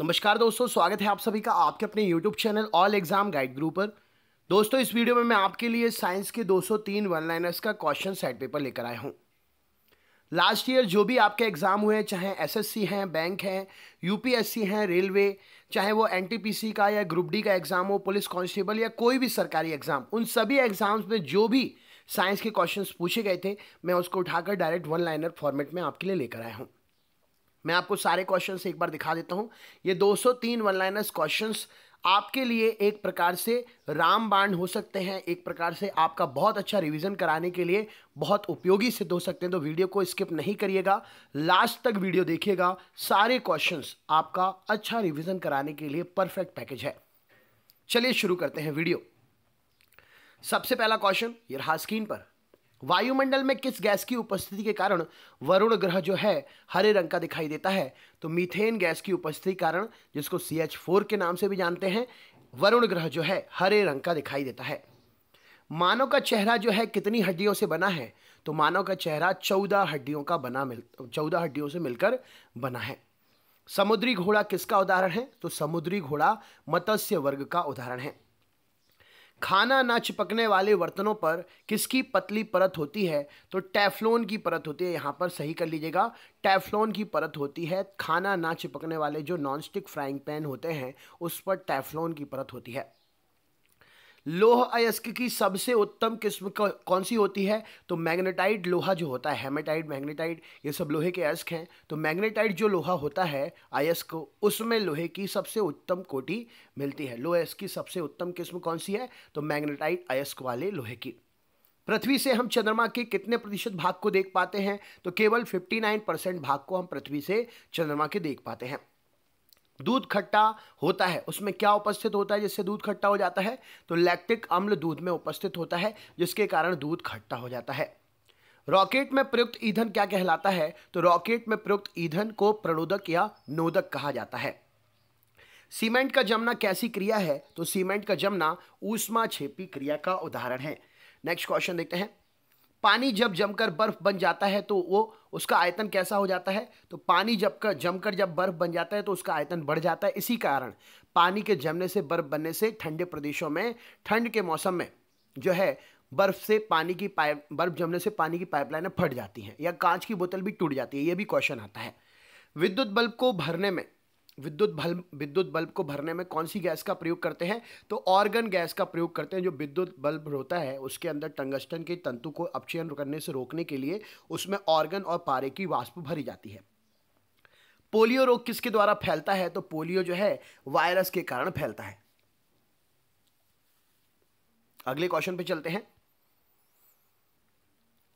नमस्कार दोस्तों, स्वागत है आप सभी का आपके अपने YouTube channel all exam guide group पर। दोस्तों, इस वीडियो में मैं आपके लिए साइंस के 203 वन लाइनर्स का क्वेश्चन सेट पेपर लेकर आया हूँ। लास्ट ईयर जो भी आपके एग्ज़ाम हुए चाहे एसएससी हैं बैंक हैं यूपीएससी हैं रेलवे चाहे वो एनटीपीसी का या ग्रुप डी का एग्ज़ाम हो पुलिस कांस्टेबल या कोई भी सरकारी एग्ज़ाम उन सभी एग्ज़ाम्स में जो भी साइंस के क्वेश्चन पूछे गए थे, मैं उसको उठाकर डायरेक्ट वन लाइनर फॉर्मेट में आपके लिए लेकर आया हूँ। मैं आपको सारे क्वेश्चन एक बार दिखा देता हूँ। ये 203 वन लाइनर्स क्वेश्चन आपके लिए एक प्रकार से रामबाण हो सकते हैं, एक प्रकार से आपका बहुत अच्छा रिवीजन कराने के लिए बहुत उपयोगी सिद्ध हो सकते हैं। तो वीडियो को स्किप नहीं करिएगा। लास्ट तक वीडियो देखिएगा। सारे क्वेश्चंस आपका अच्छा रिवीजन कराने के लिए परफेक्ट पैकेज है। चलिए शुरू करते हैं वीडियो सबसे पहला क्वेश्चन ये रहा स्क्रीन पर। वायुमंडल में किस गैस की उपस्थिति के कारण वरुण ग्रह जो है हरे रंग का दिखाई देता है? तो मीथेन गैस की उपस्थिति कारण, जिसको सी एच फोर के नाम से भी जानते हैं, वरुण ग्रह जो है हरे रंग का दिखाई देता है। मानव का चेहरा जो है कितनी हड्डियों से बना है? तो मानव का चेहरा चौदह हड्डियों का बना मिल, चौदह हड्डियों से मिलकर बना है। समुद्री घोड़ा किसका उदाहरण है? तो समुद्री घोड़ा मत्स्य वर्ग का उदाहरण है। खाना ना चिपकने वाले बर्तनों पर किसकी पतली परत होती है? तो टैफलोन की परत होती है, यहाँ पर सही कर लीजिएगा। टैफ्लोन की परत होती है, खाना ना चिपकने वाले जो नॉनस्टिक फ्राइंग पैन होते हैं, उस पर टैफलोन की परत होती है। लोह अयस्क की सबसे उत्तम किस्म कौन सी होती है? तो मैग्नेटाइट लोहा जो होता है, हेमेटाइट, मैग्नेटाइट, ये सब लोहे के अयस्क हैं। तो मैग्नेटाइट जो लोहा होता है, अयस्क, उसमें लोहे की सबसे उत्तम कोटि मिलती है। लोह अयस्क की सबसे उत्तम किस्म कौन सी है? तो मैग्नेटाइट अयस्क वाले लोहे की। पृथ्वी से हम चंद्रमा के कितने प्रतिशत भाग को देख पाते हैं? तो केवल 59 परसेंट भाग को हम पृथ्वी से चंद्रमा के देख पाते हैं। दूध खट्टा होता है, उसमें क्या उपस्थित होता है जिससे दूध खट्टा हो जाता है? तो लैक्टिक अम्ल दूध में उपस्थित होता है, जिसके कारण दूध खट्टा हो जाता है। रॉकेट में प्रयुक्त ईंधन क्या कहलाता है? तो रॉकेट में प्रयुक्त ईंधन को प्रणोदक या नोदक कहा जाता है। सीमेंट का जमना कैसी क्रिया है? तो सीमेंट का जमना ऊष्मा छेपी क्रिया का उदाहरण है। नेक्स्ट क्वेश्चन देखते हैं। पानी जब जमकर बर्फ़ बन जाता है तो वो उसका आयतन कैसा हो जाता है? तो पानी जब कर जमकर जब बर्फ़ बन जाता है तो उसका आयतन बढ़ जाता है। इसी कारण पानी के जमने से, बर्फ़ बनने से ठंडे प्रदेशों में, ठंड के मौसम में जो है, बर्फ़ से पानी की पाइप, बर्फ़ जमने से पानी की पाइपलाइनें फट जाती हैं या कांच की बोतल भी टूट जाती है, ये भी क्वेश्चन आता है। विद्युत बल्ब को भरने में विद्युत बल्ब विद्युत बल्ब को भरने में कौन सी गैस का प्रयोग करते हैं? तो ऑर्गन गैस का प्रयोग करते हैं, जो विद्युत बल्ब होता है, उसके अंदर टंगस्टन के तंतु को अपचयन करने से रोकने के लिए उसमें ऑर्गन और पारे की वाष्प भरी जाती है। पोलियो रोग किसके द्वारा फैलता है? तो पोलियो जो है, वायरस के कारण फैलता है। अगले क्वेश्चन पे चलते हैं।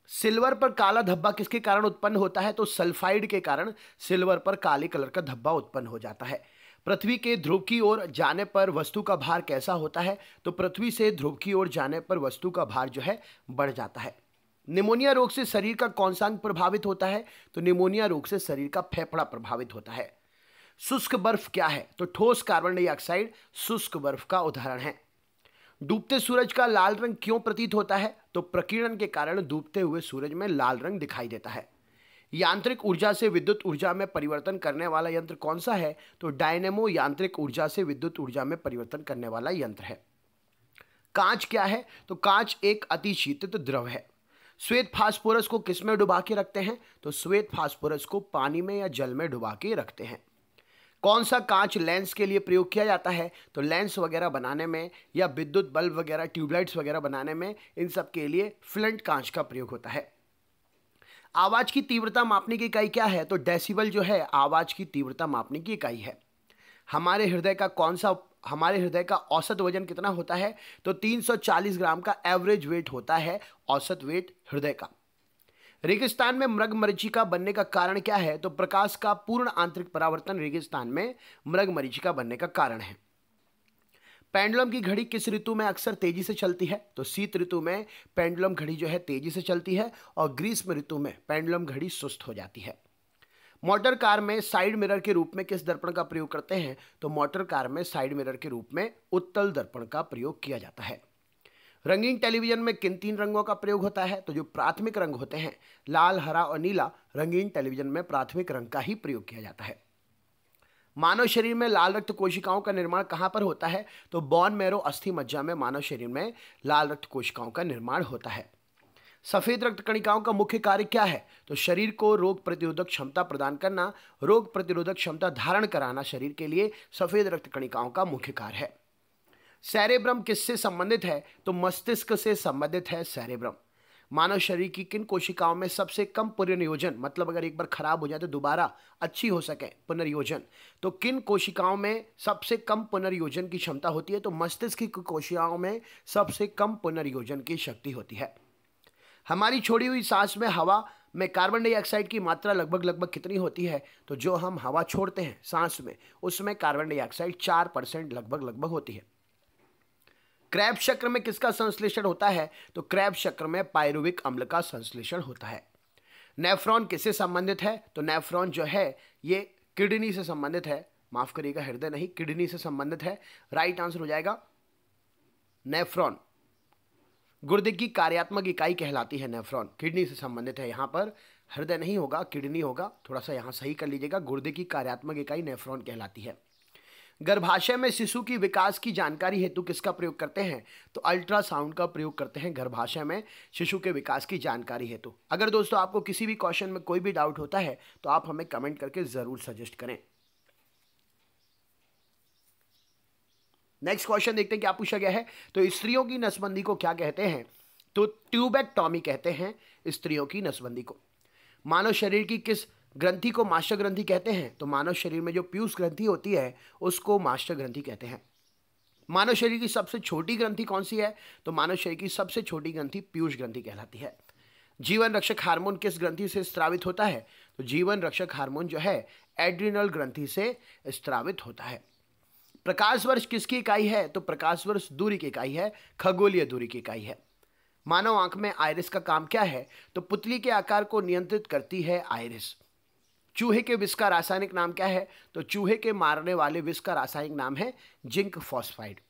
सिल्वर पर काला धब्बा किसके कारण उत्पन्न होता है? तो सल्फाइड के कारण सिल्वर पर काले कलर का धब्बा उत्पन्न हो जाता है। पृथ्वी के ध्रुव की ओर जाने पर वस्तु का भार कैसा होता है? तो पृथ्वी से ध्रुव की ओर जाने पर वस्तु का भार जो है, बढ़ जाता है। निमोनिया रोग से शरीर का कौन सा अंग प्रभावित होता है? तो निमोनिया रोग से शरीर का फेफड़ा प्रभावित होता है। शुष्क बर्फ़ क्या है? तो ठोस कार्बन डाइऑक्साइड शुष्क बर्फ़ का उदाहरण है। डूबते सूरज का लाल रंग क्यों प्रतीत होता है? तो प्रकीर्णन के कारण डूबते हुए सूरज में लाल रंग दिखाई देता है। यांत्रिक ऊर्जा से विद्युत ऊर्जा में परिवर्तन करने वाला यंत्र कौन सा है? तो डायनेमो यांत्रिक ऊर्जा से विद्युत ऊर्जा में परिवर्तन करने वाला यंत्र है। कांच क्या है? तो कांच एक अतिशीतित द्रव है। श्वेत फास्फोरस को किसमें डुबा के रखते हैं? तो श्वेत फास्फोरस को पानी में या जल में डुबा के रखते हैं। कौन सा कांच लेंस के लिए प्रयोग किया जाता है? तो लेंस वगैरह बनाने में या विद्युत बल्ब वगैरह, ट्यूबलाइट्स वगैरह बनाने में इन सब के लिए फ्लंट कांच का प्रयोग होता है। आवाज़ की तीव्रता मापने की इकाई क्या है? तो डेसिबल जो है, आवाज़ की तीव्रता मापने की इकाई है। हमारे हृदय का कौन सा हमारे हृदय का औसत वज़न कितना होता है? तो 340 ग्राम का एवरेज वेट होता है औसत वेट हृदय का। रेगिस्तान में मृग मरीचिका बनने का कारण क्या है? तो प्रकाश का पूर्ण आंतरिक परावर्तन रेगिस्तान में मृग मरीचिका बनने का कारण है। पेंडुलम की घड़ी किस ऋतु में अक्सर तेज़ी से चलती है? तो शीत ऋतु में पेंडुलम घड़ी जो है तेज़ी से चलती है और ग्रीष्म ऋतु में पेंडुलम घड़ी सुस्त हो जाती है। मोटर कार में साइड मिरर के रूप में किस दर्पण का प्रयोग करते हैं? तो मोटर कार में साइड मिरर के रूप में उत्तल दर्पण का प्रयोग किया जाता है। रंगीन टेलीविज़न में किन तीन रंगों का प्रयोग होता है? तो जो प्राथमिक रंग होते हैं, लाल, हरा और नीला, रंगीन टेलीविज़न में प्राथमिक रंग का ही प्रयोग किया जाता है। मानव शरीर में लाल रक्त कोशिकाओं का निर्माण कहाँ पर होता है? तो बॉन मैरो अस्थि मज्जा में मानव शरीर में लाल रक्त कोशिकाओं का निर्माण होता है। सफ़ेद रक्त कणिकाओं का मुख्य कार्य क्या है? तो शरीर को रोग प्रतिरोधक क्षमता प्रदान करना, रोग प्रतिरोधक क्षमता धारण कराना शरीर के लिए सफ़ेद रक्त कणिकाओं का मुख्य कार्य है। सैरेब्रम किससे संबंधित है? तो मस्तिष्क से संबंधित है सैरेब्रम। मानव शरीर की किन कोशिकाओं में सबसे कम पुनर्योजन मतलब अगर एक बार खराब हो जाए तो दोबारा अच्छी हो सके पुनर्योजन तो किन कोशिकाओं में सबसे कम पुनर्योजन की क्षमता होती है? तो मस्तिष्क की कोशिकाओं में सबसे कम पुनर्योजन की शक्ति होती है। हमारी छोड़ी हुई सांस में हवा में कार्बन डाइऑक्साइड की मात्रा लगभग लगभग कितनी होती है? तो जो हम हवा छोड़ते हैं सांस में, उसमें कार्बन डाइऑक्साइड चार परसेंट लगभग लगभग होती है। क्रैब चक्र में किसका संश्लेषण होता है? तो क्रैब चक्र में पायरुविक अम्ल का संश्लेषण होता है। नेफ्रॉन किससे संबंधित है? तो नेफ्रॉन जो है, ये किडनी से संबंधित है। माफ़ करिएगा, हृदय नहीं, किडनी से संबंधित है। राइट आंसर हो जाएगा, नेफ्रॉन। गुर्दे की कार्यात्मक इकाई कहलाती है नेफ्रॉन। किडनी से संबंधित है। यहाँ पर हृदय नहीं होगा, किडनी होगा। थोड़ा सा यहाँ सही कर लीजिएगा। गुर्दे की कार्यात्मक इकाई नेफ्रॉन कहलाती है। गर्भाशय में शिशु की विकास की जानकारी हेतु किसका प्रयोग करते हैं? तो अल्ट्रासाउंड का प्रयोग करते हैं गर्भाशय में शिशु के विकास की जानकारी हेतु। अगर दोस्तों आपको किसी भी क्वेश्चन में कोई भी डाउट होता है तो आप हमें कमेंट करके ज़रूर सजेस्ट करें। नेक्स्ट क्वेश्चन देखते हैं क्या पूछा गया है। तो स्त्रियों की नसबंदी को क्या कहते हैं? तो ट्यूबेक्टॉमी कहते हैं स्त्रियों की नसबंदी को। मानव शरीर की किस ग्रंथि को मास्टर ग्रंथि कहते हैं तो मानव शरीर में जो पीयूष ग्रंथि होती है, उसको मास्टर ग्रंथि कहते हैं। मानव शरीर की सबसे छोटी ग्रंथि कौन सी है? तो मानव शरीर की सबसे छोटी ग्रंथि पीयूष ग्रंथि कहलाती है। जीवन रक्षक हार्मोन किस ग्रंथि से स्त्रावित होता है? तो जीवन रक्षक हार्मोन जो है, एड्रिनल ग्रंथि से स्त्रावित होता है। प्रकाश वर्ष किसकी इकाई है? तो प्रकाश वर्ष दूरी की इकाई है, खगोलीय दूरी की इकाई है। मानव आँख में आयरिस का काम क्या है? तो पुतली के आकार को नियंत्रित करती है आयरिस। चूहे के विष का रासायनिक नाम क्या है? तो चूहे के मारने वाले विष का रासायनिक नाम है जिंक फॉस्फाइड।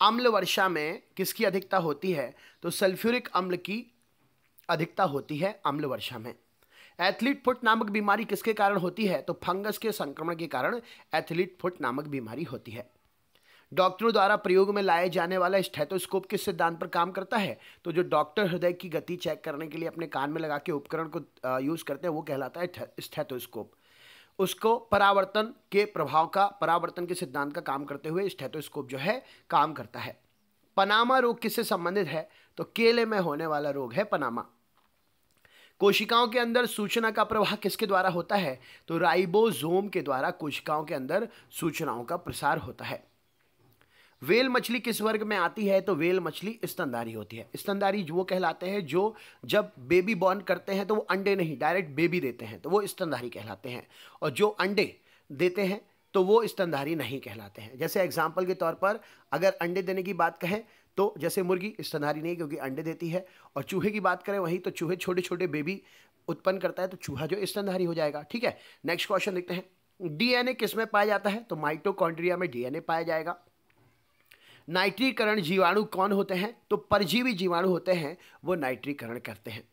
अम्ल वर्षा में किसकी अधिकता होती है? तो सल्फ्यूरिक अम्ल की अधिकता होती है अम्ल वर्षा में। एथलीट फुट नामक बीमारी किसके कारण होती है? तो फंगस के संक्रमण के कारण एथलीट फुट नामक बीमारी होती है। डॉक्टरों द्वारा प्रयोग में लाए जाने वाला स्टेथोस्कोप किस सिद्धांत पर काम करता है? तो जो डॉक्टर हृदय की गति चेक करने के लिए अपने कान में लगा के उपकरण को यूज़ करते हैं, वो कहलाता है स्टेथोस्कोप। उसको परावर्तन के प्रभाव का, परावर्तन के सिद्धांत का काम करते हुए स्टेथोस्कोप जो है, काम करता है। पनामा रोग किससे संबंधित है? तो केले में होने वाला रोग है पनामा। कोशिकाओं के अंदर सूचना का प्रवाह किसके द्वारा होता है? तो राइबोजोम के द्वारा कोशिकाओं के अंदर सूचनाओं का प्रसार होता है। वेल मछली किस वर्ग में आती है? तो वेल मछली स्तनधारी होती है। स्तनधारी वो कहलाते हैं जो जब बेबी बॉर्न करते हैं तो वो अंडे नहीं डायरेक्ट बेबी देते हैं तो वो स्तनधारी कहलाते हैं। और जो अंडे देते हैं तो वो स्तनधारी नहीं कहलाते हैं। जैसे एग्ज़ाम्पल के तौर पर अगर अंडे देने की बात कहें तो जैसे मुर्गी स्तनधारी नहीं, क्योंकि अंडे देती है। और चूहे की बात करें, वहीं तो चूहे छोटे छोटे बेबी उत्पन्न करता है तो चूहा जो स्तनधारी हो जाएगा। ठीक है नेक्स्ट क्वेश्चन देखते हैं। डीएनए किसमें पाया जाता है? तो माइटोकॉन्ड्रिया में डीएनए पाया जाएगा। नाइट्रीकरण जीवाणु कौन होते हैं? तो परजीवी जीवाणु होते हैं, वो नाइट्रीकरण करते हैं।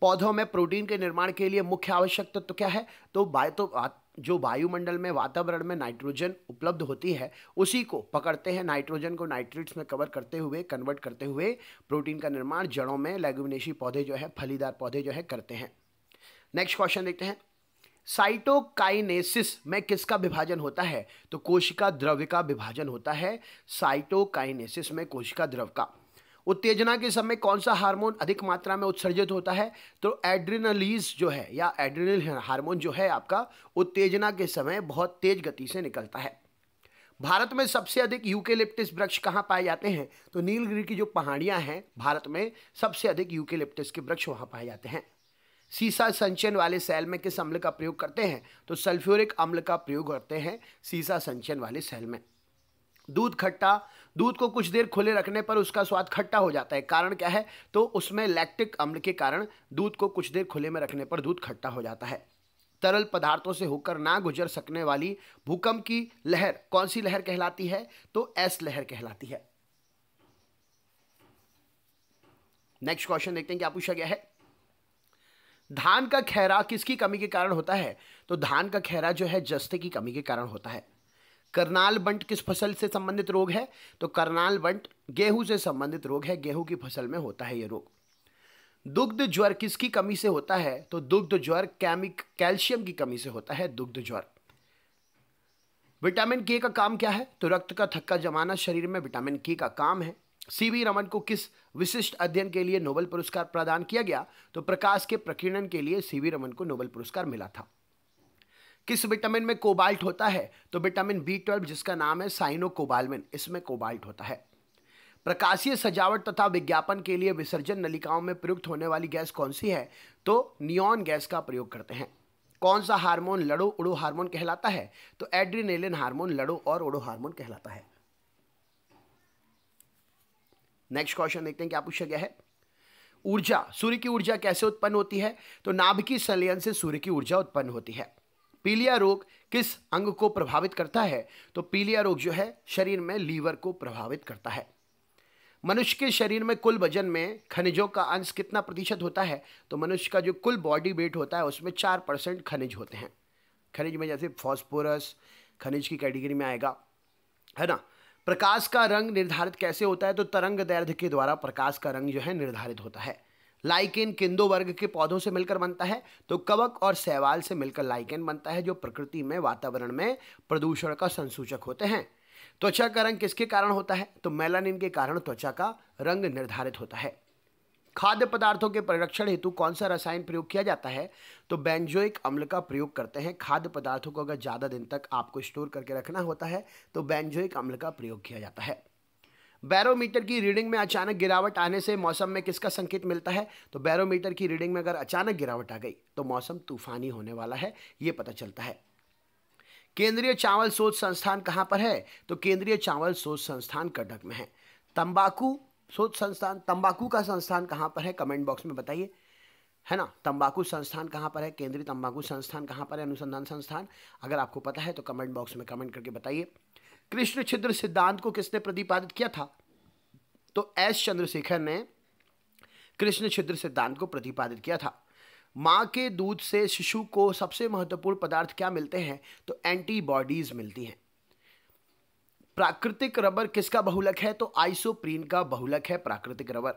पौधों में प्रोटीन के निर्माण के लिए मुख्य आवश्यक तत्व तो क्या है? तो बाय तो जो वायुमंडल में, वातावरण में नाइट्रोजन उपलब्ध होती है, उसी को पकड़ते हैं, नाइट्रोजन को नाइट्रेट्स में कवर करते हुए, कन्वर्ट करते हुए प्रोटीन का निर्माण जड़ों में लेगुमिनेशी पौधे जो है, फलीदार पौधे जो है, करते हैं। नेक्स्ट क्वेश्चन देखते हैं। साइटोकाइनेसिस में किसका विभाजन होता है? तो कोशिका द्रव्य का विभाजन होता है साइटोकाइनेसिस में कोशिका द्रव का। उत्तेजना के समय कौन सा हार्मोन अधिक मात्रा में उत्सर्जित होता है? तो एड्रिनलीज जो है या एड्रिनल हार्मोन जो है आपका उत्तेजना के समय बहुत तेज गति से निकलता है। भारत में सबसे अधिक यूकेलिप्टिस वृक्ष कहाँ पाए जाते हैं? तो नीलगिरी की जो पहाड़ियाँ हैं, भारत में सबसे अधिक यूकेलिप्टिस के वृक्ष वहाँ पाए जाते हैं। सीसा संचयन वाले सेल में किस अम्ल का प्रयोग करते हैं? तो सल्फ्यूरिक अम्ल का प्रयोग करते हैं सीसा संचयन वाले सेल में। दूध खट्टा, दूध को कुछ देर खुले रखने पर उसका स्वाद खट्टा हो जाता है। कारण क्या है? तो उसमें लैक्टिक अम्ल के कारण दूध को कुछ देर खुले में रखने पर दूध खट्टा हो जाता है। तरल पदार्थों से होकर ना गुजर सकने वाली भूकंप की लहर कौन सी लहर कहलाती है? तो एस लहर कहलाती है। नेक्स्ट क्वेश्चन देखते हैं क्या पूछा गया है धान का खैरा किसकी कमी के कारण होता है? तो धान का खैरा जो है, जस्ते की कमी के कारण होता है। करनाल बंट किस फ़सल से संबंधित रोग है? तो करनाल बंट गेहूँ से संबंधित रोग है। गेहूँ की फ़सल में होता है यह रोग। दुग्ध ज्वर किसकी कमी से होता है? तो दुग्ध ज्वर कैमिक, कैल्शियम की कमी से होता है दुग्ध ज्वर। विटामिन के का काम क्या है? तो रक्त का थक्का जमाना शरीर में विटामिन के का काम है। सीवी रमन को किस विशिष्ट अध्ययन के लिए नोबेल पुरस्कार प्रदान किया गया? तो प्रकाश के प्रकीर्णन के लिए सीवी रमन को नोबेल पुरस्कार मिला था। किस विटामिन में कोबाल्ट होता है? तो विटामिन बी ट्वेल्व जिसका नाम है साइनो कोबालमिन इसमें कोबाल्ट होता है। प्रकाशीय सजावट तथा विज्ञापन के लिए विसर्जन नलिकाओं में प्रयुक्त होने वाली गैस कौन सी है? तो नियॉन गैस का प्रयोग करते हैं। कौन सा हार्मोन लड़ो उड़ो हार्मोन कहलाता है? तो एड्रीनेलिन हार्मोन लड़ो और उड़ो हार्मोन कहलाता है। नेक्स्ट क्वेश्चन देखते हैं, क्या पूछा गया है? ऊर्जा, सूर्य की ऊर्जा कैसे उत्पन्न होती है? तो नाभिकीय संलयन से सूर्य की ऊर्जा उत्पन्न होती है। पीलिया रोग किस अंग को प्रभावित करता है? तो पीलिया रोग जो है, शरीर में लीवर को प्रभावित करता है। मनुष्य के शरीर में कुल वज़न में खनिजों का अंश कितना प्रतिशत होता है? तो मनुष्य का जो कुल बॉडी वेट होता है, उसमें चार परसेंट खनिज होते हैं। खनिज में जैसे फॉस्फोरस खनिज की कैटेगरी में आएगा, है ना? प्रकाश का रंग निर्धारित कैसे होता है? तो तरंग दैर्ध्य के द्वारा प्रकाश का रंग जो है निर्धारित होता है। लाइकेन किंदो वर्ग के पौधों से मिलकर बनता है तो कवक और सैवाल से मिलकर लाइकेन बनता है, जो प्रकृति में, वातावरण में प्रदूषण का संसूचक होते हैं। त्वचा का रंग किसके कारण होता है? तो मेलानिन के कारण त्वचा का रंग निर्धारित होता है। खाद्य पदार्थों के परिरक्षण हेतु कौन सा रसायन प्रयोग किया जाता है? तो बेंजोइक अम्ल का प्रयोग करते हैं। खाद्य पदार्थों को अगर ज़्यादा दिन तक आपको स्टोर करके रखना होता है तो बेंजोइक अम्ल का प्रयोग किया जाता है। बैरोमीटर की रीडिंग में अचानक गिरावट आने से मौसम में किसका संकेत मिलता है? तो बैरोमीटर की रीडिंग में अगर अचानक गिरावट आ गई तो मौसम तूफानी होने वाला है, ये पता चलता है। केंद्रीय चावल शोध संस्थान कहाँ पर है? तो केंद्रीय चावल शोध संस्थान कटक में है। तंबाकू शोध संस्थान, तंबाकू का संस्थान कहाँ पर है? कमेंट बॉक्स में बताइए। है ना? तंबाकू संस्थान कहाँ पर है? केंद्रीय तंबाकू संस्थान कहाँ पर है? अनुसंधान संस्थान। अगर आपको पता है तो कमेंट बॉक्स में कमेंट करके बताइए। कृष्ण छिद्र सिद्धांत को किसने प्रतिपादित किया था? तो एस चंद्रशेखर ने कृष्ण छिद्र सिद्धांत को प्रतिपादित किया था। माँ के दूध से शिशु को सबसे महत्वपूर्ण पदार्थ क्या मिलते हैं? तो एंटीबॉडीज मिलती हैं। प्राकृतिक रबर किसका बहुलक है? तो आइसोप्रीन का बहुलक है प्राकृतिक रबर।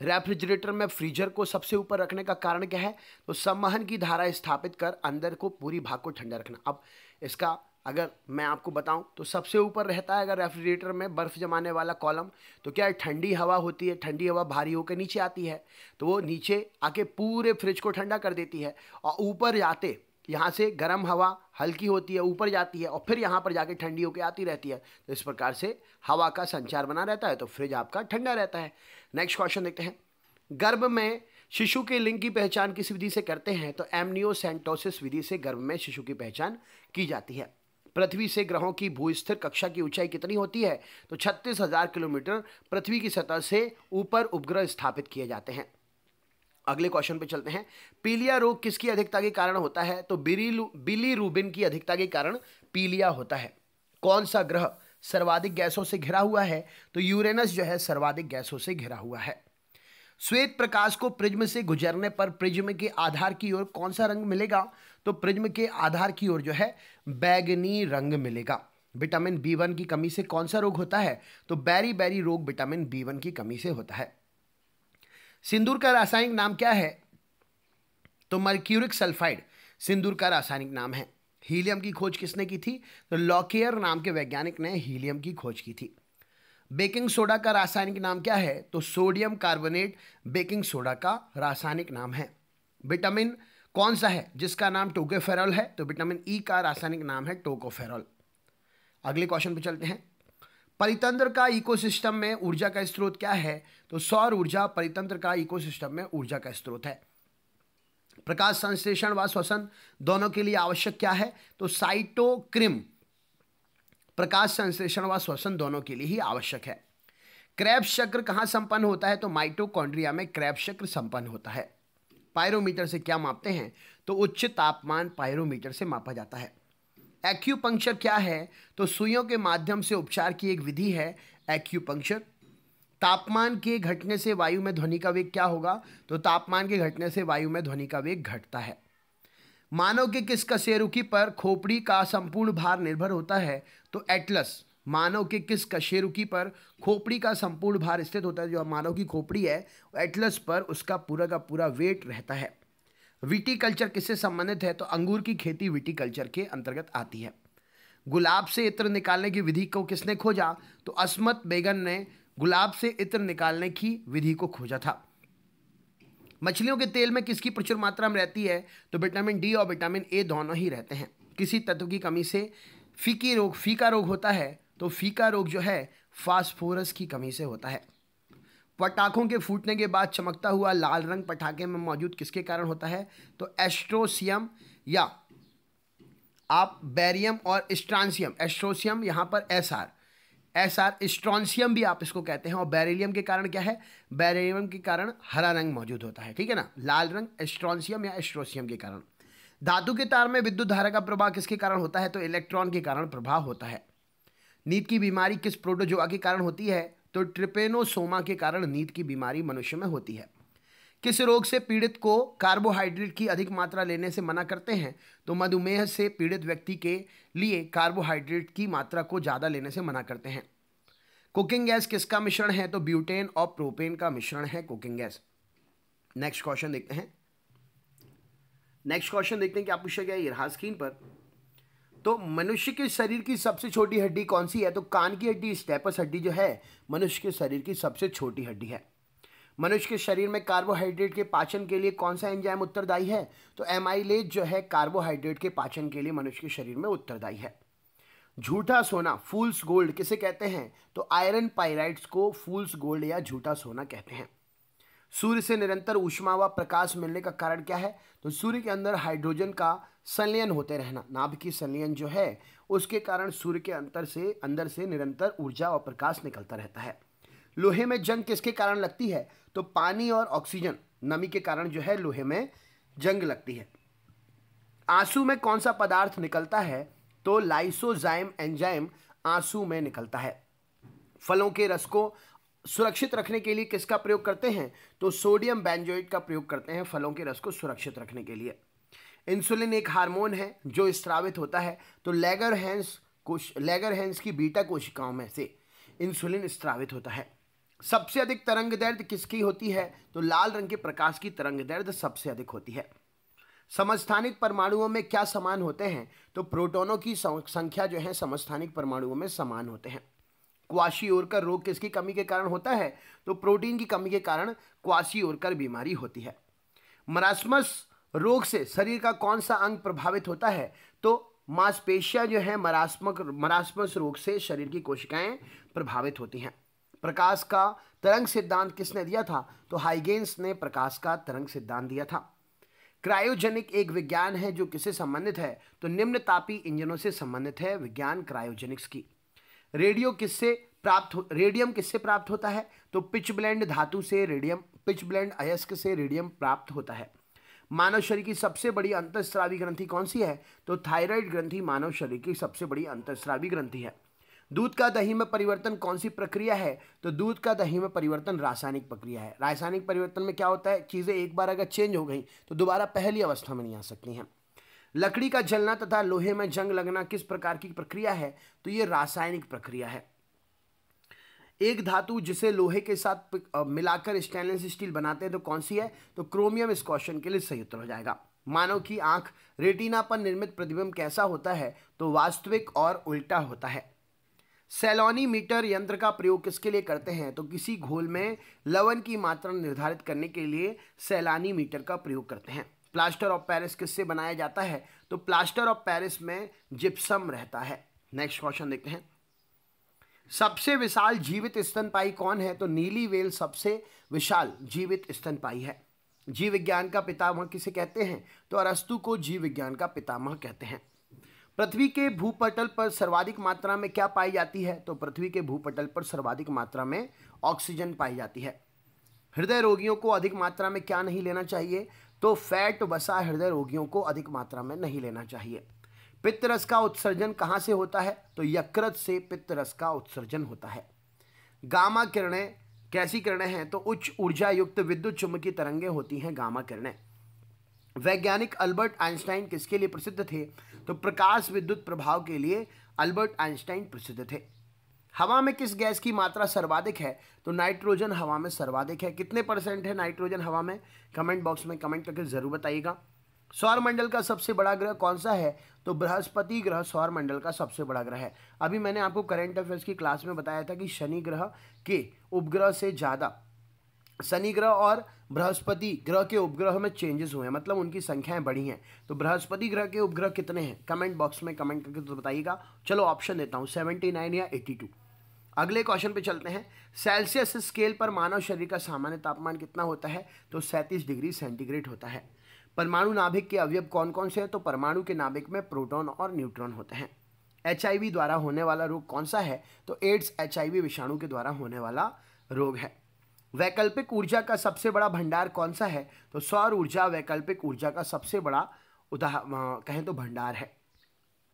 रेफ्रिजरेटर में फ्रीजर को सबसे ऊपर रखने का कारण क्या है? तो संवहन की धारा स्थापित कर अंदर को पूरी भाग को ठंडा रखना। अब इसका अगर मैं आपको बताऊँ तो सबसे ऊपर रहता है अगर रेफ्रिजरेटर में बर्फ़ जमाने वाला कॉलम तो क्या ठंडी हवा होती है? ठंडी हवा भारी होकर नीचे आती है। तो वो नीचे आके पूरे फ्रिज को ठंडा कर देती है। और ऊपर जाते यहाँ से गर्म हवा हल्की होती है, ऊपर जाती है और फिर यहाँ पर जाके ठंडी होकर आती रहती है। तो इस प्रकार से हवा का संचार बना रहता है तो फ्रिज आपका ठंडा रहता है। नेक्स्ट क्वेश्चन देखते हैं। गर्भ में शिशु के लिंग की पहचान किस विधि से करते हैं? तो एमनियोसेंटोसिस विधि से गर्भ में शिशु की पहचान की जाती है। पृथ्वी से ग्रहों की भूस्थिर कक्षा की ऊंचाई कितनी होती है? तो छत्तीस हज़ार किलोमीटर पृथ्वी की सतह से ऊपर उपग्रह स्थापित किए जाते हैं। अगले क्वेश्चन पे चलते हैं। पीलिया रोग किसकी अधिकता के कारण होता है? तो बिली रूबिन की अधिकता के कारण पीलिया होता है। कौन सा ग्रह सर्वाधिक गैसों से घिरा हुआ है? तो यूरेनस जो है सर्वाधिक गैसों से घिरा हुआ है। श्वेत प्रकाश को प्रिज्म से गुजरने पर प्रिज्म के आधार की ओर कौन सा रंग मिलेगा? तो प्रिज्म के आधार की ओर जो है बैगनी रंग मिलेगा। विटामिन बी वन की कमी से कौन सा रोग होता है? तो बैरी बैरी रोग विटामिन बी वन की कमी से होता है। सिंदूर का रासायनिक नाम क्या है? तो मर्क्यूरिक सल्फाइड, सिंदूर का रासायनिक नाम है। हीलियम की खोज किसने की थी? तो लॉकियर नाम के वैज्ञानिक ने हीलियम की खोज की थी। बेकिंग सोडा का रासायनिक नाम क्या है? तो सोडियम कार्बोनेट बेकिंग सोडा का रासायनिक नाम है। विटामिन कौन सा है? जिसका नाम टोकोफेरॉल है। तो विटामिन ई e का रासायनिक नाम है टोकोफेरॉल। अगले क्वेश्चन पे चलते हैं। परितंत्र का इकोसिस्टम में ऊर्जा का स्रोत क्या है? तो सौर ऊर्जा परितंत्र का इकोसिस्टम में ऊर्जा का स्रोत है। प्रकाश संश्लेषण व श्वसन दोनों के लिए आवश्यक क्या है? तो साइटोक्रिम प्रकाश संश्लेषण व श्वसन दोनों के लिए ही आवश्यक है। क्रैब चक्र कहाँ संपन्न होता है? तो माइटोकॉन्ड्रिया में क्रैब चक्र संपन्न होता है। पायरोमीटर से क्या मापते हैं? तो उच्च तापमान पायरोमीटर से मापा जाता है। एक्यूपंक्चर क्या है? तो सुइयों के माध्यम से उपचार की एक विधि है एक्यूपंक्चर तापमान के घटने से वायु में ध्वनि का वेग क्या होगा? तो तापमान के घटने से वायु में ध्वनि का वेग घटता है। मानव के किस कशेरुकी पर खोपड़ी का संपूर्ण भार निर्भर होता है? तो एटलस मानव के किस कशेरुकी पर खोपड़ी का संपूर्ण भार स्थित होता है? जो मानव की खोपड़ी है एटलस पर उसका पूरा का पूरा वेट रहता है। विटीकल्चर किससे संबंधित है? तो अंगूर की खेती विटीकल्चर के अंतर्गत आती है। गुलाब से इत्र निकालने की विधि को किसने खोजा? तो अस्मत बेगन ने गुलाब से इत्र निकालने की विधि को खोजा था। मछलियों के तेल में किसकी प्रचुर मात्रा में रहती है? तो विटामिन डी और विटामिन ए दोनों ही रहते हैं। किसी तत्व की कमी से फीकी रोग, फीका रोग होता है तो फीका रोग जो है, फास्फोरस की कमी से होता है। पटाखों के फूटने के बाद चमकता हुआ लाल रंग पटाखे में मौजूद किसके कारण होता है? तो एस्ट्रोसियम या आप बैरियम और स्ट्रांसियम। एस्ट्रोसियम यहाँ पर S R S R strontium भी आप इसको कहते हैं। और बैरिलियम के कारण क्या है? बैरिलियम के कारण हरा रंग मौजूद होता है, ठीक है ना? लाल रंग एस्ट्रॉन्सियम या एस्ट्रोसियम के कारण। धातु के तार में विद्युत धारा का प्रभाव किसके कारण होता है? तो इलेक्ट्रॉन के कारण प्रभाव होता है। नींद की बीमारी किस प्रोटोजोआ के कारण होती है? तो ट्रिपेनोसोमा के कारण नींद की बीमारी मनुष्य में होती है। किस रोग से पीड़ित को कार्बोहाइड्रेट की अधिक मात्रा लेने से मना करते हैं? तो मधुमेह से पीड़ित व्यक्ति के लिए कार्बोहाइड्रेट की मात्रा को ज़्यादा लेने से मना करते हैं। कुकिंग गैस किसका मिश्रण है? तो ब्यूटेन और प्रोपेन का मिश्रण है कुकिंग गैस। नेक्स्ट क्वेश्चन देखते हैं। नेक्स्ट क्वेश्चन देखते हैं क्या पूछा गया ये स्क्रीन पर। तो मनुष्य के शरीर की सबसे छोटी हड्डी कौन सी है? तो कान की हड्डी, स्टेपस हड्डी जो है, मनुष्य के शरीर की सबसे छोटी हड्डी है। मनुष्य के शरीर में कार्बोहाइड्रेट के पाचन के लिए कौन सा एंजाइम उत्तरदायी है? तो एमाइलेज जो है कार्बोहाइड्रेट के पाचन के लिए मनुष्य के शरीर में उत्तरदायी है। झूठा सोना फूल्स गोल्ड किसे कहते हैं? तो आयरन पायराइड्स को फूल्स गोल्ड या झूठा सोना कहते हैं। सूर्य से निरंतर ऊष्मा व प्रकाश मिलने का कारण क्या है? तो सूर्य के अंदर हाइड्रोजन का संलयन होते रहना। नाभ की संलयन जो है, उसके कारण सूर्य के अंतर से, अंदर से निरंतर ऊर्जा और प्रकाश निकलता रहता है। लोहे में जंग किसके कारण लगती है? तो पानी और ऑक्सीजन, नमी के कारण जो है लोहे में जंग लगती है। आँसू में कौन सा पदार्थ निकलता है? तो लाइसोजाइम एंजाइम आँसू में निकलता है। फलों के रस को सुरक्षित रखने के लिए किसका प्रयोग करते हैं? तो सोडियम बेंजोइड का प्रयोग करते हैं फलों के रस को सुरक्षित रखने के लिए। इंसुलिन एक हार्मोन है, जो स्त्रावित होता है। तो लेगर हैंस कोश लेगर हैंस की बीटा कोशिकाओं में से इंसुलिन स्त्रावित होता है। सबसे अधिक तरंग दर्द किसकी होती है? तो लाल रंग के प्रकाश की तरंग दर्द सबसे अधिक होती है। समस्थानिक परमाणुओं में क्या समान होते हैं? तो प्रोटोनों की संख्या जो है, समस्थानिक परमाणुओं में समान होते हैं। क्वाशी ओरकर रोग किसकी कमी के कारण होता है? तो प्रोटीन की कमी के कारण क्वाशी ओरकर बीमारी होती है। मरासमस रोग से शरीर का कौन सा अंग प्रभावित होता है? तो मांसपेशियाँ जो है, मरास्मक, मरासमस रोग से शरीर की कोशिकाएँ प्रभावित होती हैं। प्रकाश का तरंग सिद्धांत किसने दिया था? तो हाइगेंस ने प्रकाश का तरंग सिद्धांत दिया था। क्रायोजेनिक एक विज्ञान है जो किससे संबंधित है? तो निम्न तापी इंजनों से संबंधित है विज्ञान क्रायोजेनिक्स की। रेडियो किससे प्राप्त हो, रेडियम किससे प्राप्त होता है? तो पिच ब्लेंड धातु से रेडियम, पिच ब्लेंड अयस्क से रेडियम प्राप्त होता है। मानव शरीर की सबसे बड़ी अंतस्त्रावी ग्रंथि कौन सी है? तो थायराइड ग्रंथि मानव शरीर की सबसे बड़ी अंतस्त्रावी ग्रंथि है। दूध का दही में परिवर्तन कौन सी प्रक्रिया है? तो दूध का दही में परिवर्तन रासायनिक प्रक्रिया है। रासायनिक परिवर्तन में क्या होता है? चीज़ें एक बार अगर चेंज हो गई तो दोबारा पहली अवस्था में नहीं आ सकती हैं। लकड़ी का जलना तथा लोहे में जंग लगना किस प्रकार की प्रक्रिया है? तो ये रासायनिक प्रक्रिया है। एक धातु जिसे लोहे के साथ मिलाकर स्टेनलेस स्टील बनाते हैं तो कौन सी है? तो क्रोमियम इस क्वेश्चन के लिए सही उत्तर हो जाएगा। मानव की आँख रेटिना पर निर्मित प्रतिबिंब कैसा होता है? तो वास्तविक और उल्टा होता है। सैलोनी मीटर यंत्र का प्रयोग किसके लिए करते हैं? तो किसी घोल में लवण की मात्रा निर्धारित करने के लिए सैलानी मीटर का प्रयोग करते हैं। प्लास्टर ऑफ़ पेरिस किससे बनाया जाता है? तो प्लास्टर ऑफ़ पेरिस में जिप्सम रहता है। नेक्स्ट क्वेश्चन देखते हैं। सबसे विशाल जीवित स्तनपाई कौन है? तो नीली वेल सबसे विशाल जीवित स्तनपाई है। जीव विज्ञान का पितामह किसे कहते हैं? तो अरस्तु को जीव विज्ञान का पितामह कहते हैं। पृथ्वी के भूपटल पर सर्वाधिक मात्रा में क्या पाई जाती है? तो पृथ्वी के भूपटल पर सर्वाधिक मात्रा में ऑक्सीजन पाई जाती है। हृदय रोगियों को अधिक मात्रा में क्या नहीं लेना चाहिए? तो फैट वसा हृदय रोगियों को अधिक मात्रा में नहीं लेना चाहिए। पित्तरस का उत्सर्जन कहाँ से होता है? तो यकृत से पित्तरस का उत्सर्जन होता है। गामा किरणें कैसी किरणें हैं? तो उच्च ऊर्जा युक्त विद्युत चुंबकीय तरंगें होती हैं गामा किरणें। वैज्ञानिक अल्बर्ट आइंस्टाइन किसके लिए प्रसिद्ध थे? तो प्रकाश विद्युत प्रभाव के लिए अल्बर्ट आइंस्टाइन प्रसिद्ध थे। हवा में किस गैस की मात्रा सर्वाधिक है? तो नाइट्रोजन हवा में सर्वाधिक है। कितने परसेंट है नाइट्रोजन हवा में? कमेंट बॉक्स में कमेंट करके ज़रूर बताइएगा। सौर मंडल का सबसे बड़ा ग्रह कौन सा है? तो बृहस्पति ग्रह सौर मंडल का सबसे बड़ा ग्रह है। अभी मैंने आपको करंट अफेयर्स की क्लास में बताया था कि शनि ग्रह के उपग्रह से ज़्यादा, शनि ग्रह और बृहस्पति ग्रह के उपग्रह में चेंजेस हुए हैं मतलब उनकी संख्याएँ बढ़ी हैं। तो बृहस्पति ग्रह के उपग्रह कितने हैं? कमेंट बॉक्स में कमेंट करके तो बताइएगा। चलो ऑप्शन देता हूँ सेवेंटी नाइन या एट्टी टू अगले क्वेश्चन पे चलते हैं। सेल्सियस स्केल पर मानव शरीर का सामान्य तापमान कितना होता है? तो सैंतीस डिग्री सेंटीग्रेड होता है। परमाणु नाभिक के अवयव कौन कौन से हैं? तो परमाणु के नाभिक में प्रोटॉन और न्यूट्रॉन होते हैं। एचआईवी द्वारा होने वाला रोग कौन सा है? तो एड्स एचआईवी विषाणु के द्वारा होने वाला रोग है। वैकल्पिक ऊर्जा का सबसे बड़ा भंडार कौन सा है? तो सौर ऊर्जा वैकल्पिक ऊर्जा का सबसे बड़ा उदाह कहें तो भंडार है।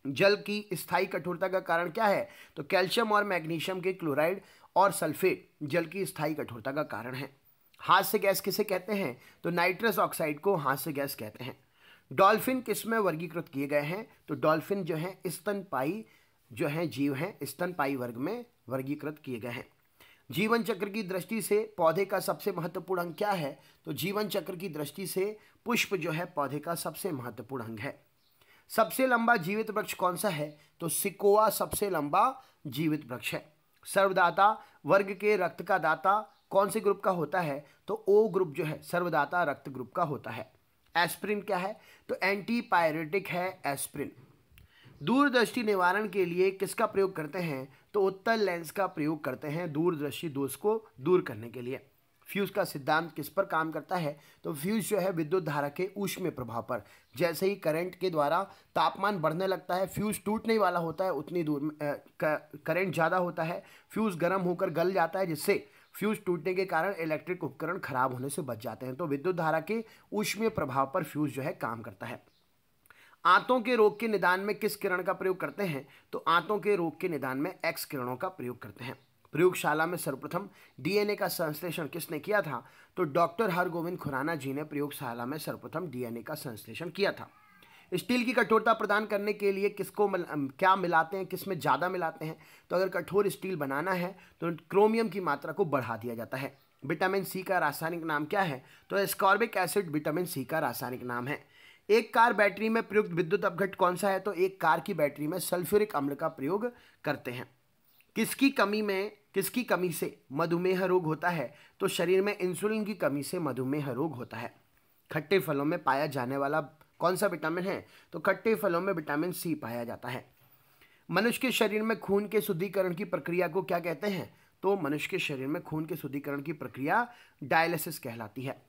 जल की स्थायी कठोरता का कारण क्या है? तो कैल्शियम और मैग्नीशियम के क्लोराइड और सल्फेट जल की स्थायी कठोरता का कारण है। हाथ से गैस किसे कहते हैं? तो नाइट्रस ऑक्साइड को हाथ से गैस कहते हैं। डॉल्फिन किसमें वर्गीकृत किए गए हैं? तो डॉल्फिन जो है स्तनपाई जो है, जीव हैं स्तनपाई वर्ग में वर्गीकृत किए गए हैं। जीवन चक्र की दृष्टि से पौधे का सबसे महत्वपूर्ण अंग क्या है? तो जीवन चक्र की दृष्टि से पुष्प जो है, पौधे का सबसे महत्वपूर्ण अंग है। सबसे लंबा जीवित वृक्ष कौन सा है? तो सिकोआ सबसे लंबा जीवित वृक्ष है। सर्वदाता, वर्ग के रक्त का दाता कौन से ग्रुप का होता है? तो ओ ग्रुप जो है, सर्वदाता रक्त ग्रुप का होता है। एस्प्रिन क्या है? तो एंटीपायरेटिक है एस्प्रिन। दूरदृष्टि निवारण के लिए किसका प्रयोग करते हैं? तो उत्तर लेंस का प्रयोग करते हैं दूरदृष्टि दोष को दूर करने के लिए। फ्यूज का सिद्धांत किस पर काम करता है? तो फ्यूज जो है विद्युत धारा के ऊष्मीय प्रभाव पर। जैसे ही करंट के द्वारा तापमान बढ़ने लगता है, फ्यूज टूटने वाला होता है, उतनी दूर में करंट ज़्यादा होता है, फ्यूज गर्म होकर गल जाता है, जिससे फ्यूज टूटने के कारण इलेक्ट्रिक उपकरण खराब होने से बच जाते हैं। तो विद्युत धारा के ऊष्मीय प्रभाव पर फ्यूज जो है काम करता है। आंतों के रोग के निदान में किस किरण का प्रयोग करते हैं? तो आंतों के रोग के निदान में एक्स किरणों का प्रयोग करते हैं। प्रयोगशाला में सर्वप्रथम डीएनए का संश्लेषण किसने किया था? तो डॉक्टर हरगोविंद खुराना जी ने प्रयोगशाला में सर्वप्रथम डीएनए का संश्लेषण किया था। स्टील की कठोरता प्रदान करने के लिए किसको मिल, क्या मिलाते हैं किसमें ज़्यादा मिलाते हैं? तो अगर कठोर स्टील बनाना है तो क्रोमियम की मात्रा को बढ़ा दिया जाता है। विटामिन सी का रासायनिक नाम क्या है? तो एस्कॉर्बिक एसिड विटामिन सी का रासायनिक नाम है। एक कार बैटरी में प्रयुक्त विद्युत अपघट कौन सा है? तो एक कार की बैटरी में सल्फ्यूरिक अम्ल का प्रयोग करते हैं। किसकी कमी में किसकी कमी से मधुमेह रोग होता है? तो शरीर में इंसुलिन की कमी से मधुमेह रोग होता है। खट्टे फलों में पाया जाने वाला कौन सा विटामिन है? तो खट्टे फलों में विटामिन सी पाया जाता है। मनुष्य के शरीर में खून के शुद्धिकरण की प्रक्रिया को क्या कहते हैं? तो मनुष्य के शरीर में खून के शुद्धिकरण की प्रक्रिया डायलिसिस कहलाती है।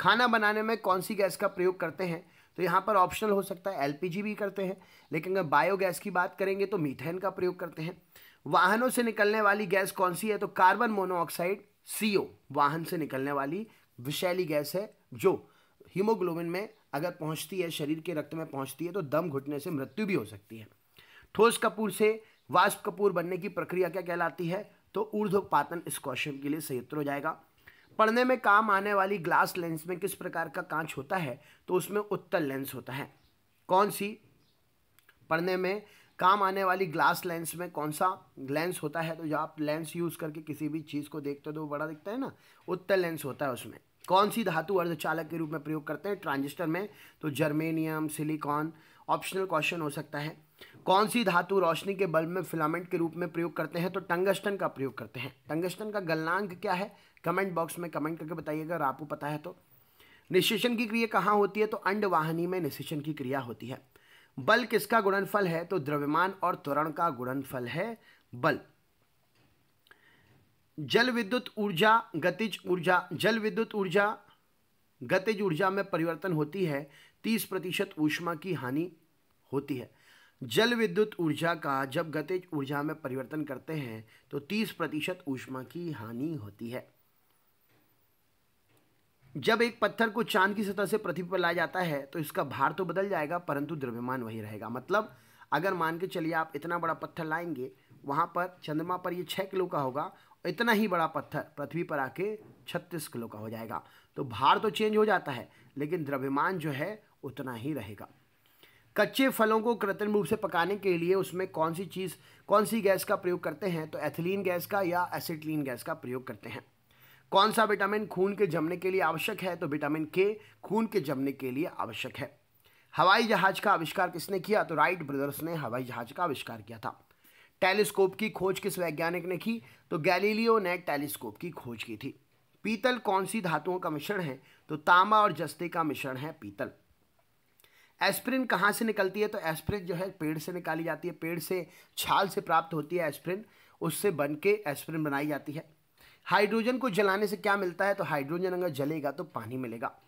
खाना बनाने में कौन सी गैस का प्रयोग करते हैं? तो यहाँ पर ऑप्शनल हो सकता है, एलपीजी भी करते हैं। लेकिन अगर बायोगैस की बात करेंगे तो मीथेन का प्रयोग करते हैं। वाहनों से निकलने वाली गैस कौन सी है? तो कार्बन मोनोऑक्साइड, सीओ। वाहन से निकलने वाली विषैली गैस है जो हीमोग्लोबिन में अगर पहुँचती है, शरीर के रक्त में पहुँचती है तो दम घुटने से मृत्यु भी हो सकती है। ठोस कपूर से वाष्प कपूर बनने की प्रक्रिया क्या कहलाती है? तो ऊर्ध्वपातन इस क्वेश्चन के लिए सही हो जाएगा। पढ़ने में काम आने वाली ग्लास लेंस में किस प्रकार का कांच होता है? तो उसमें उत्तर लेंस होता है। कौन सी? पढ़ने में काम आने वाली ग्लास लेंस में कौन सा लेंस होता है? तो जब आप लेंस यूज़ करके किसी भी चीज़ को देखते हो तो बड़ा दिखता है ना? उत्तर लेंस होता है उसमें। कौन सी धातु अर्धचालक के रूप में प्रयोग करते हैं? ट्रांजिस्टर में तो जर्मेनियम, सिलिकॉन, ऑप्शनल क्वेश्चन हो सकता है। कौन सी धातु रोशनी के बल्ब में फिलामेंट के रूप में प्रयोग करते हैं? तो टंगस्टन का प्रयोग करते हैं। टंगस्टन का गलनांक क्या है? कमेंट बॉक्स में कमेंट करके बताइएगा अगर आपको पता है तो। निशेषण की क्रिया कहाँ होती है? तो अंडवाहिनी में निशेषण की क्रिया होती है। बल किसका गुणनफल है? तो द्रव्यमान और त्वरण का गुणनफल है बल। जल विद्युत ऊर्जा, गतिज ऊर्जा, जल विद्युत ऊर्जा, गतिज ऊर्जा में परिवर्तन होती है, तीस प्रतिशत ऊष्मा की हानि होती है। जल विद्युत ऊर्जा का जब गतिज ऊर्जा में परिवर्तन करते हैं तो तीस प्रतिशत ऊष्मा की हानि होती है। जब एक पत्थर को चाँद की सतह से पृथ्वी पर लाया जाता है तो इसका भार तो बदल जाएगा, परंतु द्रव्यमान वही रहेगा। मतलब अगर मान के चलिए आप इतना बड़ा पत्थर लाएँगे, वहाँ पर चंद्रमा पर ये छः किलो का होगा इतना ही बड़ा पत्थर पृथ्वी पर आके छत्तीस किलो का हो जाएगा। तो भार तो चेंज हो जाता है, लेकिन द्रव्यमान जो है, उतना ही रहेगा। कच्चे फलों को कृत्रिम रूप से पकाने के लिए उसमें कौन सी चीज़ कौन सी गैस का प्रयोग करते हैं? तो एथिलीन गैस का या एसिटलीन गैस का प्रयोग करते हैं। कौन सा विटामिन खून के जमने के लिए आवश्यक है? तो विटामिन के खून के जमने के लिए आवश्यक है। हवाई जहाज़ का आविष्कार किसने किया? तो राइट ब्रदर्स ने हवाई जहाज़ का आविष्कार किया था। टेलीस्कोप की खोज किस वैज्ञानिक ने की? तो गैलीलियो ने टेलीस्कोप की खोज की थी। पीतल कौन सी धातुओं का मिश्रण है? तो तांबा और जस्ते का मिश्रण है पीतल। एस्प्रिन कहाँ से निकलती है? तो एस्प्रिन जो है पेड़ से निकाली जाती है। पेड़ से छाल से प्राप्त होती है एस्प्रिन। उससे बन के एस्प्रिन बनाई जाती है। हाइड्रोजन को जलाने से क्या मिलता है? तो हाइड्रोजन अगर जलेगा तो पानी मिलेगा।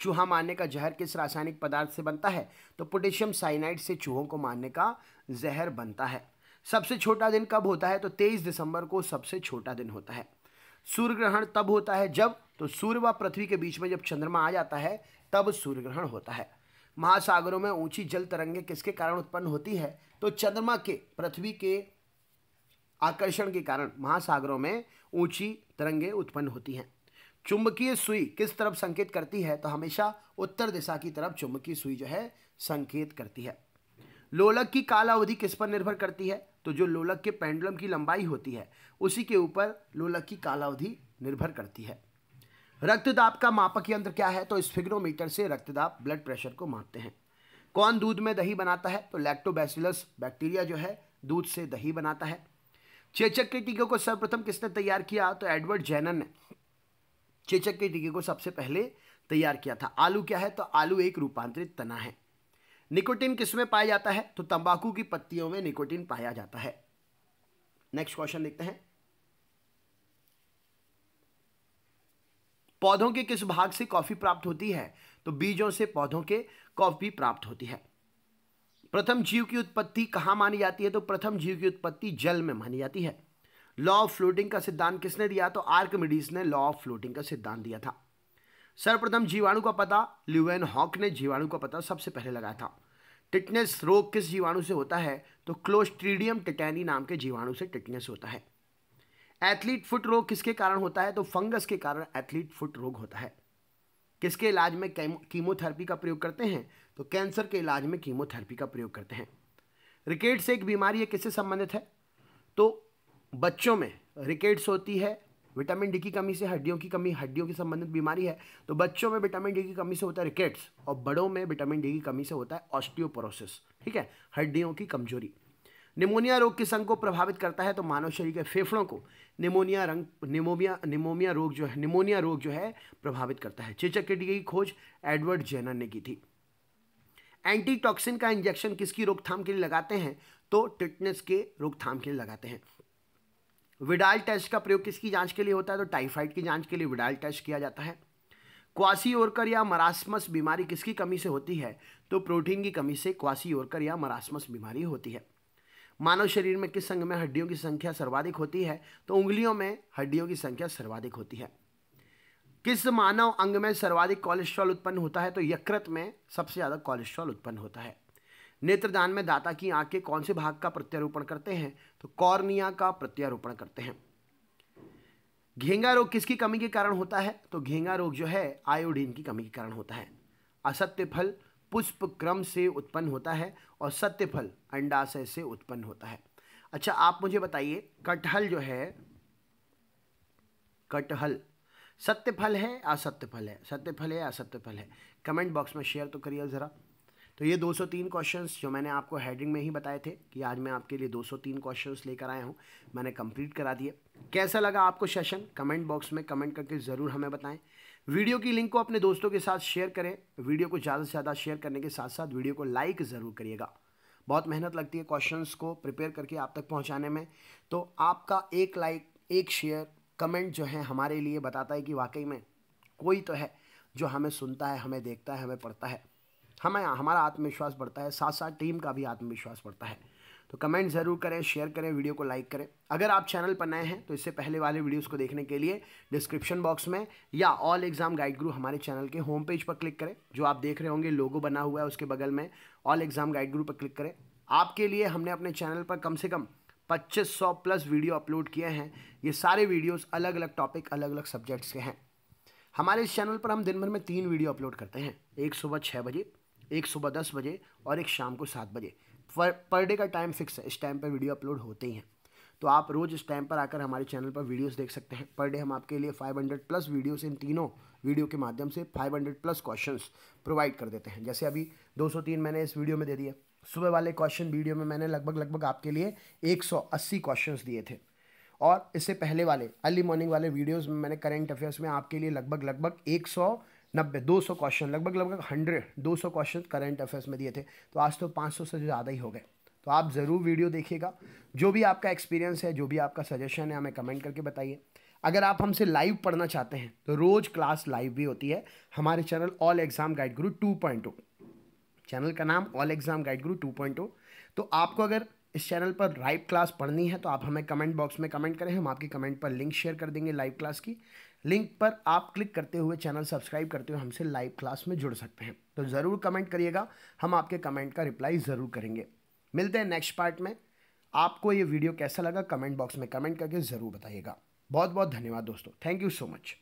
चूहा मारने का जहर किस रासायनिक पदार्थ से बनता है? तो पोटेशियम साइनाइड से चूहों को मारने का जहर बनता है। सबसे छोटा दिन कब होता है? तो तेईस दिसंबर को सबसे छोटा दिन होता है। सूर्य ग्रहण तब होता है जब तो सूर्य व पृथ्वी के बीच में जब चंद्रमा आ जाता है, तब सूर्य ग्रहण होता है। महासागरों में ऊँची जल तरंगे किसके कारण उत्पन्न होती है? तो चंद्रमा के, पृथ्वी के आकर्षण के कारण महासागरों में ऊँची तरंगे उत्पन्न होती हैं। चुंबकीय सुई किस तरफ़ संकेत करती है? तो हमेशा उत्तर दिशा की तरफ़ चुंबकीय सुई जो है, संकेत करती है। लोलक की काल अवधि किस पर निर्भर करती है? तो जो लोलक के पेंडुलम की लंबाई होती है, उसी के ऊपर लोलक की कालावधि निर्भर करती है। रक्तदाब का मापक यंत्र क्या है? तो स्फिग्नोमीटर से रक्तदाब, ब्लड प्रेशर को मापते हैं। कौन दूध में दही बनाता है? तो लैक्टोबैसिलस बैक्टीरिया जो है, दूध से दही बनाता है। चेचक के टीके को सर्वप्रथम किसने तैयार किया? तो एडवर्ड जैनन ने। चेचक के टीके को सबसे पहले तैयार किया था। आलू क्या है? तो आलू एक रूपांतरित तना है। निकोटिन किसमें पाया जाता है? तो तंबाकू की पत्तियों में निकोटिन पाया जाता है। नेक्स्ट क्वेश्चन देखते हैं। पौधों के किस भाग से कॉफ़ी प्राप्त होती है? तो बीजों से पौधों के कॉफ़ी प्राप्त होती है। प्रथम जीव की उत्पत्ति कहाँ मानी जाती है? तो प्रथम जीव की उत्पत्ति जल में मानी जाती है। लॉ ऑफ़ फ्लोटिंग का सिद्धांत किसने दिया? तो आर्कमिडीज ने लॉ ऑफ़ फ्लोटिंग का सिद्धांत दिया था। सर्वप्रथम जीवाणु का पता ल्यूएन हॉक ने जीवाणु का पता सबसे पहले लगाया था। टिटनेस रोग किस जीवाणु से होता है? तो क्लोस्ट्रीडियम टिटैनी नाम के जीवाणु से टिटनेस होता है। एथलीट फुट रोग किसके कारण होता है? तो फंगस के कारण एथलीट फुट रोग होता है। किसके इलाज में कीमोथेरेपी का प्रयोग करते हैं? तो कैंसर के इलाज में कीमोथेरेपी का प्रयोग करते हैं। रिकेट्स एक बीमारी है, किससे संबंधित है? तो बच्चों में रिकेट्स होती है विटामिन डी की कमी से, हड्डियों की कमी, हड्डियों की संबंधित बीमारी है। तो बच्चों में विटामिन डी की कमी से होता है रिकेट्स और बड़ों में विटामिन डी की कमी से होता है ऑस्टियोपोरोसिस ठीक है? हड्डियों की कमज़ोरी। निमोनिया रोग किस अंग को प्रभावित करता है तो मानव शरीर के फेफड़ों को निमोनिया रंग, निमोमिया निमोमिया रोग जो है, निमोनिया रोग जो है प्रभावित करता है। चेचक के की खोज एडवर्ड जेनर ने की थी। एंटीटॉक्सिन का इंजेक्शन किसकी रोकथाम के लिए लगाते हैं? तो टिटनेस के रोकथाम के लिए लगाते हैं। विडाल टेस्ट का प्रयोग किसकी जाँच के लिए होता है? तो टाइफाइड की जाँच के लिए विडाल टेस्ट किया जाता है। क्वासी ओरकर या मरासमस बीमारी किसकी कमी से होती है? तो प्रोटीन की कमी से क्वासी ओरकर या मरासमस बीमारी होती है। मानव शरीर में किस अंग में हड्डियों की संख्या सर्वाधिक होती है? तो उंगलियों में हड्डियों की संख्या सर्वाधिक होती है। किस मानव अंग में सर्वाधिक कोलेस्ट्रॉल उत्पन्न होता है? तो यकृत में सबसे ज़्यादा कोलेस्ट्रॉल उत्पन्न होता है। नेत्रदान में दाता की आँख के कौन से भाग का प्रत्यारोपण करते हैं? तो कॉर्निया का प्रत्यारोपण करते हैं। घेंगा रोग किसकी कमी के कारण होता है? तो घेंगा रोग जो है, आयोडीन की कमी के कारण होता है। असत्य फल पुष्प क्रम से उत्पन्न होता है और सत्य फल अंडाशय से उत्पन्न होता है। अच्छा आप मुझे बताइए, कटहल जो है, कटहल सत्य फल है, असत्य फल है? सत्य फल है, असत्य फल है। कमेंट बॉक्स में शेयर तो करिए ज़रा। तो ये 203 क्वेश्चंस जो मैंने आपको हेडिंग में ही बताए थे कि आज मैं आपके लिए 203 क्वेश्चंस लेकर आया हूँ। मैंने कंप्लीट करा दिए। कैसा लगा आपको सेशन कमेंट बॉक्स में कमेंट करके ज़रूर हमें बताएँ। वीडियो की लिंक को अपने दोस्तों के साथ शेयर करें। वीडियो को ज़्यादा से ज़्यादा शेयर करने के साथ साथ वीडियो को लाइक ज़रूर करिएगा। बहुत मेहनत लगती है क्वेश्चंस को प्रिपेयर करके आप तक पहुँचाने में। तो आपका एक लाइक एक शेयर कमेंट जो है हमारे लिए बताता है कि वाकई में कोई तो है जो हमें सुनता है, हमें देखता है, हमें पढ़ता है। हमें, हमारा आत्मविश्वास बढ़ता है साथ साथ टीम का भी आत्मविश्वास बढ़ता है। तो कमेंट ज़रूर करें, शेयर करें, वीडियो को लाइक करें। अगर आप चैनल पर नए हैं तो इससे पहले वाले वीडियोस को देखने के लिए डिस्क्रिप्शन बॉक्स में या ऑल एग्ज़ाम गाइड ग्रुप हमारे चैनल के होम पेज पर क्लिक करें, जो आप देख रहे होंगे, लोगो बना हुआ है, उसके बगल में ऑल एग्ज़ाम गाइड ग्रुप पर क्लिक करें। आपके लिए हमने अपने चैनल पर कम से कम पच्चीस सौ प्लस वीडियो अपलोड किए हैं। ये सारे वीडियोस अलग अलग टॉपिक अलग अलग सब्जेक्ट्स के हैं। हमारे इस चैनल पर हम दिन भर में तीन वीडियो अपलोड करते हैं, एक सुबह छः बजे एक सुबह दस बजे और एक शाम को सात बजे। पर पर डे का टाइम फिक्स है, इस टाइम पर वीडियो अपलोड होते ही हैं। तो आप रोज़ इस टाइम पर आकर हमारे चैनल पर वीडियोस देख सकते हैं। पर डे हम आपके लिए 500 प्लस वीडियोस इन तीनों वीडियो के माध्यम से 500 प्लस क्वेश्चंस प्रोवाइड कर देते हैं। जैसे अभी 203 मैंने इस वीडियो में दे दिए सुबह वाले क्वेश्चन वीडियो में मैंने लगभग लगभग आपके लिए 180 क्वेश्चंस दिए थे। और इससे पहले वाले अर्ली मॉर्निंग वाले वीडियोज़ में मैंने करेंट अफेयर्स में आपके लिए लगभग लगभग एक नब्बे, दो सौ क्वेश्चन, लगभग लगभग हंड्रेड, दो सौ क्वेश्चन करंट अफेयर्स में दिए थे। तो आज तो पाँच सौ से ज़्यादा ही हो गए। तो आप ज़रूर वीडियो देखिएगा। जो भी आपका एक्सपीरियंस है, जो भी आपका सजेशन है, हमें कमेंट करके बताइए। अगर आप हमसे लाइव पढ़ना चाहते हैं तो रोज़ क्लास लाइव भी होती है। हमारे channel all exam guide Guru two point channel का नाम all exam guide Guru two point तो आपको अगर इस चैनल पर लाइव क्लास पढ़नी है तो आप हमें कमेंट बॉक्स में कमेंट करें। हम आपकी कमेंट पर लिंक शेयर कर देंगे लाइव क्लास की। लिंक पर आप क्लिक करते हुए चैनल सब्सक्राइब करते हुए हमसे लाइव क्लास में जुड़ सकते हैं। तो ज़रूर कमेंट करिएगा, हम आपके कमेंट का रिप्लाई ज़रूर करेंगे। मिलते हैं नेक्स्ट पार्ट में। आपको ये वीडियो कैसा लगा कमेंट बॉक्स में कमेंट करके ज़रूर बताइएगा। बहुत बहुत धन्यवाद दोस्तों। Thank you so much